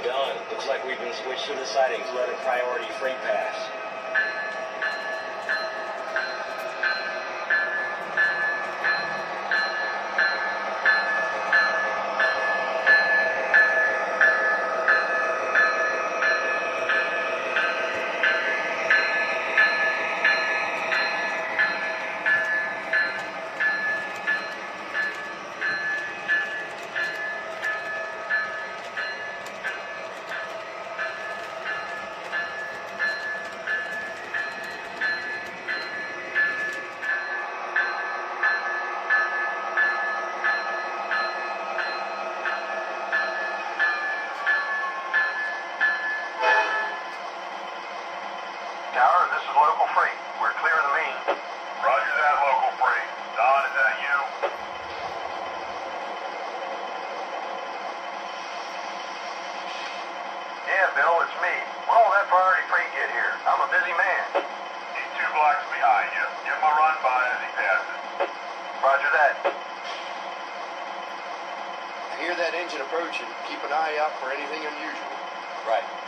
Copy, Don. Looks like we've been switched to the sidings. Let a priority freight pass. Bill, it's me. When will that priority freight get here? I'm a busy man. He's two blocks behind you. Give him a run by as he passes. Roger that. I hear that engine approaching. Keep an eye out for anything unusual. Right.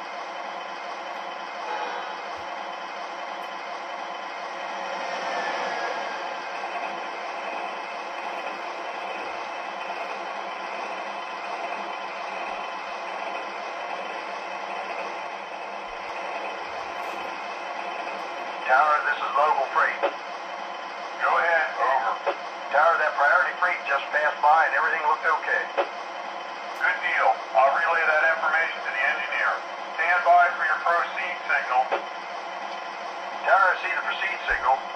went by and everything looked okay. Good deal. I'll relay that information to the engineer. Stand by for your proceed signal. Tower, I see the proceed signal.